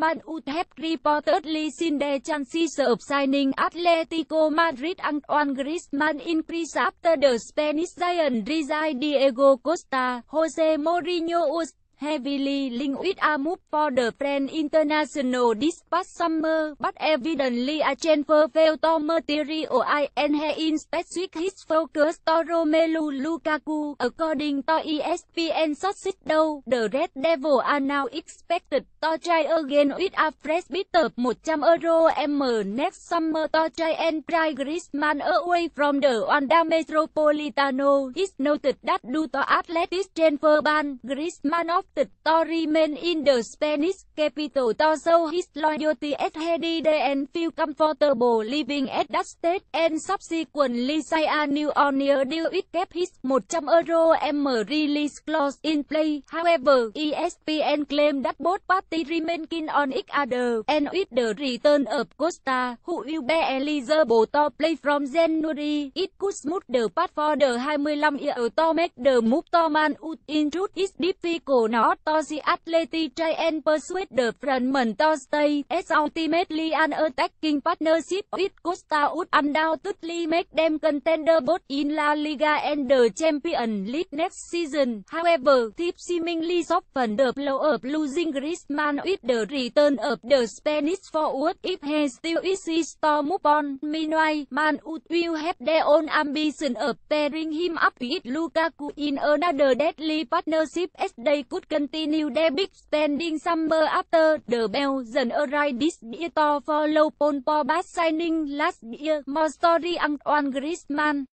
Man Utep have reportedly seen the chances of signing Atletico Madrid Antoine Griezmann increase after the Spanish giant resigned Diego Costa. Jose Mourinho was heavily linked with a move for the French international this past summer, but evidently a transfer failed to materialize and he specific his focus to Romelu Lukaku. According to ESPN sources though, the Red Devil are now expected to try again with a fresh bid of 100 euro m next summer to try and pry Griezmann away from the Wanda Metropolitano. It's noted that due to Athletic transfer ban, Griezmann of to remain in the Spanish capital to show his loyalty at Hedy and feel comfortable living at that state and subsequently sign a new on-year deal with kept his 100 euro M release clause in play. However, ESPN claimed that both parties remain keen on each other and with the return of Costa, who will be eligible to play from January, it could smooth the path for the 25-year-old to make the move to Man Utd. In truth, is difficult now to see Atleti try and persuade the frontman to stay, as ultimately an attacking partnership with Costa would undoubtedly make them contender both in La Liga and the Champions League next season. However, Thief seemingly softened the blow of losing Griezmann with the return of the Spanish forward if he still is to move on. Meanwhile, Man Ut will have their own ambition of pairing him up with Lukaku in another deadly partnership as they could continue the big spending summer after the Belgian arrive this year to follow Paul Pogba signing last year. More story on Griezmann